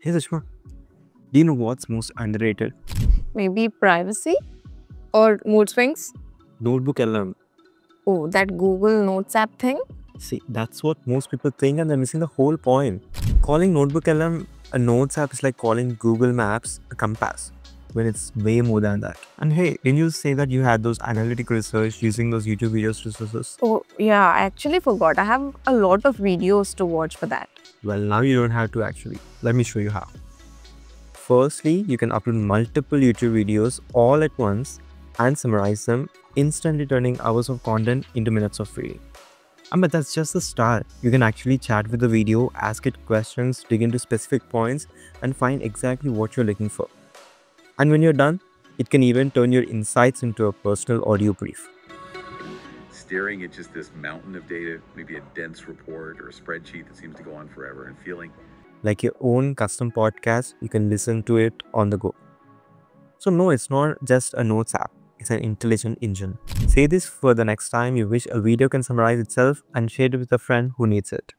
Hey Sushma, do you know what's most underrated? Maybe privacy or mood swings. NotebookLM. Oh, that Google Notes app thing. See, that's what most people think and they're missing the whole point. Calling NotebookLM a notes app is like calling Google Maps a compass when it's way more than that. And hey, didn't you say that you had those analytic research using those YouTube videos resources? Oh, yeah, I actually forgot. I have a lot of videos to watch for that. Well, now you don't have to actually. Let me show you how. Firstly, you can upload multiple YouTube videos all at once and summarize them, instantly turning hours of content into minutes of reading. And ah, but that's just the start. You can actually chat with the video, ask it questions, dig into specific points, and find exactly what you're looking for. And when you're done, it can even turn your insights into a personal audio brief. Staring at just this mountain of data, maybe a dense report or a spreadsheet that seems to go on forever, and feeling Like your own custom podcast, you can listen to it on the go. So, no, it's not just a notes app, it's an intelligent engine. Say this for the next time you wish a video can summarize itself and share it with a friend who needs it.